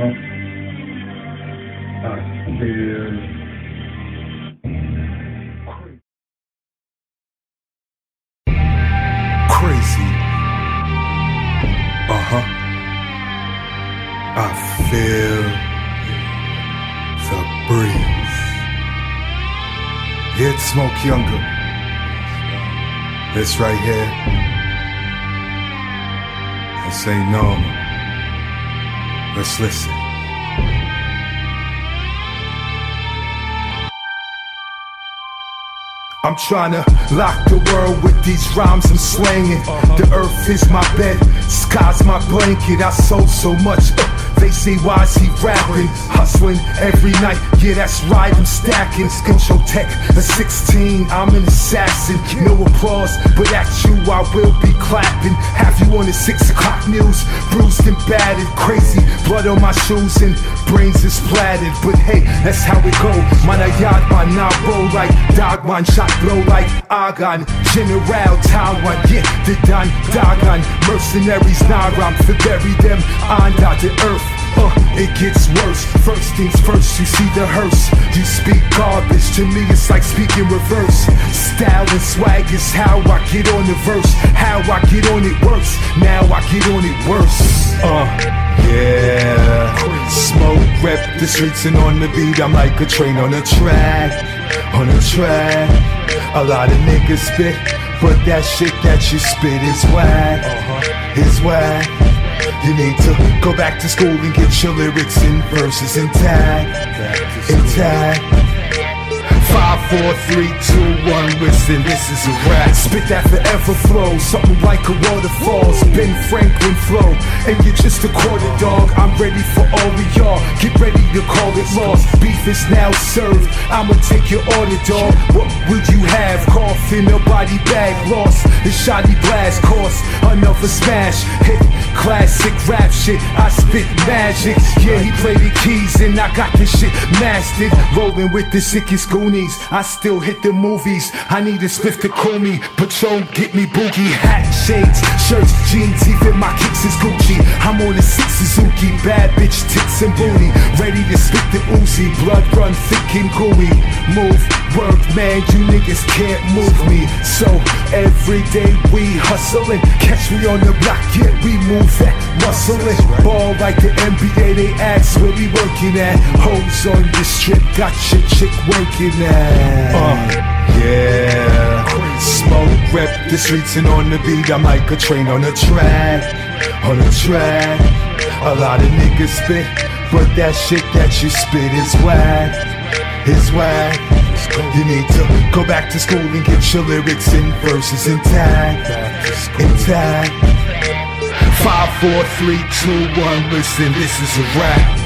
Uh-huh. I feel crazy. Uh huh. I feel the breeze. Hit Smoke Yunga. This right here. This ain't normal. Let's listen. I'm trying to lock the world with these rhymes I'm slanging. The earth is my bed, sky's my blanket. I sold so much. uh, they say why is he rapping? Hustling every night. Yeah, that's right. I'm stacking. Control tech, a 16. I'm an assassin. No applause, but at you I will be clapping. Have you on the six o'clock news? Bruised and battered, crazy. Blood on my shoes and brains is splattered. But hey, that's how it go. Man, I yard my nabo like dog man shot blow like Argon. General Taiwan, yeah, the Don Dagon. Mercenaries, Naram, to bury them under the earth. Uh, it gets worse. First things first, you see the hearse. You speak garbage, to me it's like speaking reverse. Style and swag is how I get on the verse. How I get on it worse. Now I get on it worse. Uh, rep the streets and on the beat, I'm like a train on a track. On a track. A lot of niggas spit, but that shit that you spit is whack. Is whack. You need to go back to school and get your lyrics and verses intact. Intact. Five, four, three, two, one. Listen, this is a rap. Spit that forever flow, something like a waterfall. Ben Franklin flow, and you're just a quarter dog. I'm ready for all of y'all. Get ready to call it lost. Beef is now served. I'ma take your order, dog. What would you body bag lost. The shoddy blast course, another smash hit. Classic rap shit. I spit magic. Yeah, he played the keys, and I got this shit mastered. Rolling with the sickest goonies. I still hit the movies. I need a spliff to cool me. Patron, get me boogie. Hat, shades, shirts, jeans, even my kicks is Gucci. I'm on a six Suzuki. Bad bitch, tits and booty. Ready to spit the Uzi. Blood run thick and gooey. Move, work, man. You niggas can't move me. So every day we hustling. Catch me on the block, yeah, we move that muscling. Ball like the NBA, they ask where we working at. Hoes on the strip, got your chick working at. Uh, yeah. Smoke rep the streets and on the beat, I'm like a train on a track. On a track. A lot of niggas spit, but that shit that you spit is whack. Is whack. You need to go back to school and get your lyrics and verses intact. Intact. Five, four, three, two, one. Listen, this is a rap.